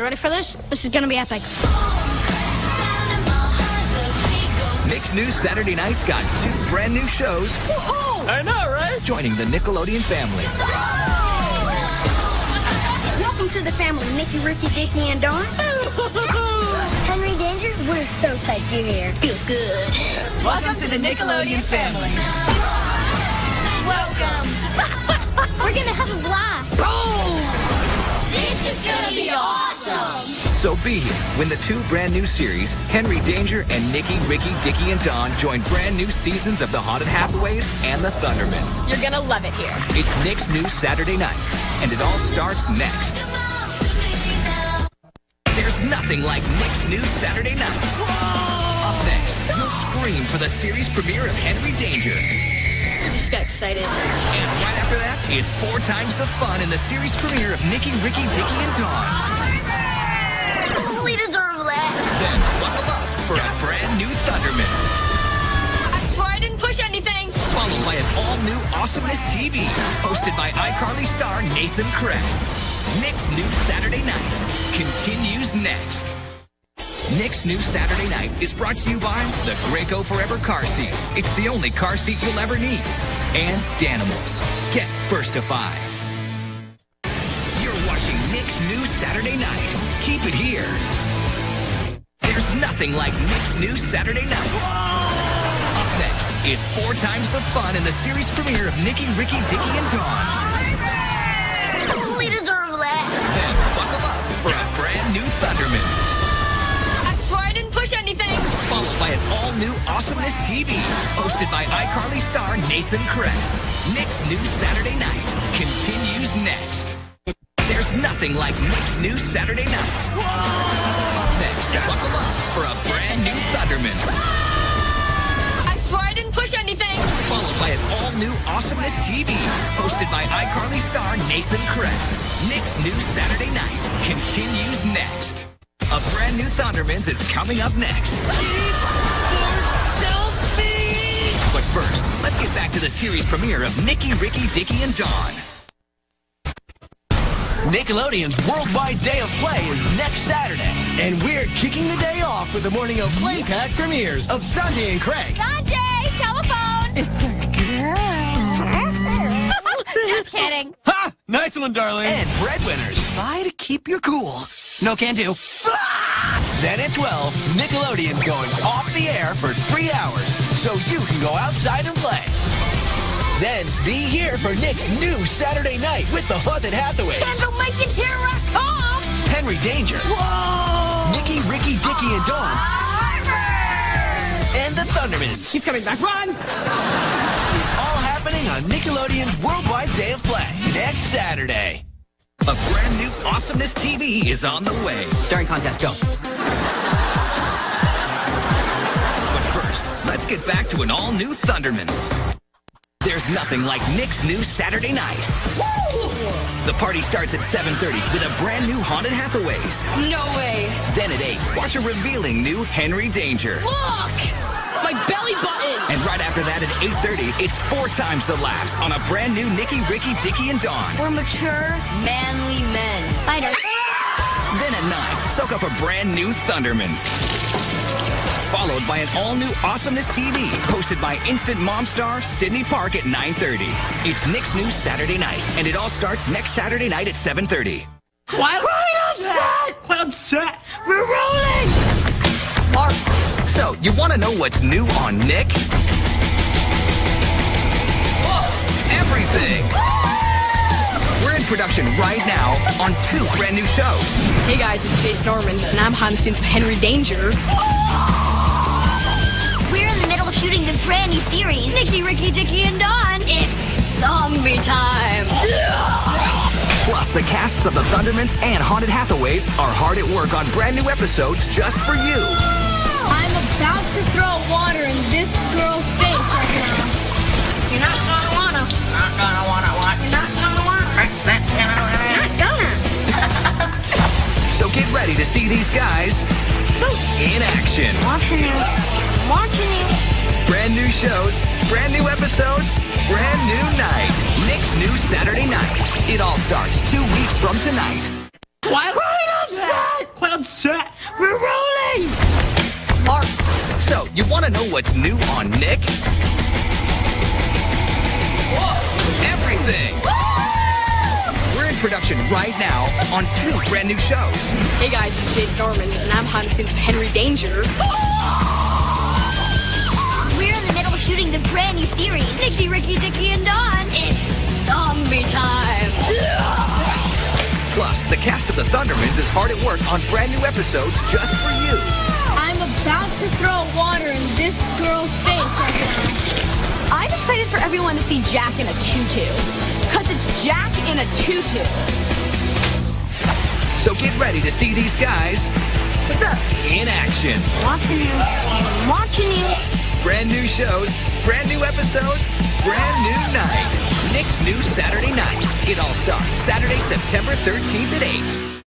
You ready for this? This is gonna be epic. Nick's News Saturday Night's got two brand new shows I know, right? joining the Nickelodeon family. Welcome to the family, Nicky, Ricky, Dicky, and Dawn. Henry Danger, we're so psyched you're here. Feels good. Welcome to the Nickelodeon family. Welcome. we're gonna have a blast. This is gonna be awesome. So be here when the two brand new series, Henry Danger and Nicky, Ricky, Dicky, and Dawn, join brand new seasons of The Haunted Hathaways and The Thundermans. You're gonna love it here. It's Nick's new Saturday night, and it all starts next. There's nothing like Nick's new Saturday night. Up next, you'll scream for the series premiere of Henry Danger. I just got excited. And right after that, it's four times the fun in the series premiere of Nicky, Ricky, Dicky, and Dawn. We deserve that. Then buckle up for a brand new Thundermans. I swear I didn't push anything. Followed by an all-new Awesomeness TV, hosted by iCarly star Nathan Kress. Nick's New Saturday Night continues next. Nick's New Saturday Night is brought to you by the Graco Forever car seat. It's the only car seat you'll ever need. And Danimals. Get firstified. You're watching Nick's New Saturday Night. Keep it here. There's nothing like Nick's New Saturday Night. Up next, it's four times the fun in the series premiere of Nicky, Ricky, Dicky, and Dawn. Hosted by iCarly star Nathan Kress. Nick's New Saturday Night continues next. There's nothing like Nick's New Saturday Night. Up next, buckle up for a brand new Thundermans. I swear I didn't push anything. Followed by an all-new Awesomeness TV, hosted by iCarly star Nathan Kress. Nick's New Saturday Night continues next. A brand new Thundermans is coming up next. But first, let's get back to the series premiere of Nicky, Ricky, Dicky, and Dawn. Nickelodeon's Worldwide Day of Play is next Saturday. And we're kicking the day off with the morning of Play Pack premieres of Sanjay and Craig. Sanjay, telephone. It's a girl. Just kidding. Ha! Nice one, darling. And breadwinners. Try to keep your cool. No can do. Ah! Then at 12, Nickelodeon's going off the air for three hours so you can go outside and play. Then be here for Nick's new Saturday night with the Haunted Hathaways. Candle making here I come. Henry Danger. Whoa. Nicky, Ricky, Dicky, and Dawn. And the Thundermans. He's coming back. Run. It's all happening on Nickelodeon's Worldwide Day of Play next Saturday. A brand new Awesomeness TV is on the way. Starring contest, go. Let's get back to an all-new Thundermans. There's nothing like Nick's new Saturday night. The party starts at 7.30 with a brand new Haunted Hathaways. No way. Then at 8, watch a revealing new Henry Danger. Look. My belly button. And right after that at 8.30, it's four times the laughs on a brand new Nicky, Ricky, Dicky, and Dawn. We're mature, manly men. Spider. Then at 9, soak up a brand new Thundermans. Followed by an all-new Awesomeness TV, hosted by instant mom star Sydney Park at 9.30. It's Nick's new Saturday night, and it all starts next Saturday night at 7.30. What? Right on set. Right on set. We're rolling. Mark. So, you want to know what's new on Nick? Everything! We're in production right now on two brand new shows. Hey guys, it's Jace Norman, and I'm behind the scenes of Henry Danger. We're in the middle of shooting the brand new series, Nicky, Ricky, Dicky, and Dawn. It's zombie time. Plus, the casts of the Thundermans and Haunted Hathaways are hard at work on brand new episodes just for you. I'm about to throw water in this girl's face right now. You're not see these guys in action. Watching you. Watching you. Brand new shows, brand new episodes, brand new night. Nick's new Saturday night. It all starts two weeks from tonight. What? Right on set. We're rolling! Mark. So, you want to know what's new on Nick? Everything! We're in production right now on two brand new shows. Hey guys, it's Jace Norman, and I'm behind the scenes of Henry Danger. We're in the middle of shooting the brand new series, Nicky, Ricky, Dicky, and Dawn. It's zombie time. Plus, the cast of the Thundermans is hard at work on brand new episodes just for you. I'm about to throw water in this girl's face right now. I'm excited for everyone to see Jack in a tutu. It's Jack in a tutu. So get ready to see these guys What's up? in action. Watching you. Watching you. Brand new shows, brand new episodes, brand new night. Nick's new Saturday night. It all starts Saturday, September 13th at 8.